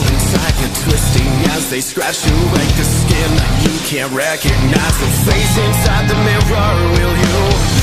inside you twisting as they scratch you like the skin that you can't recognize. The face inside the mirror will you?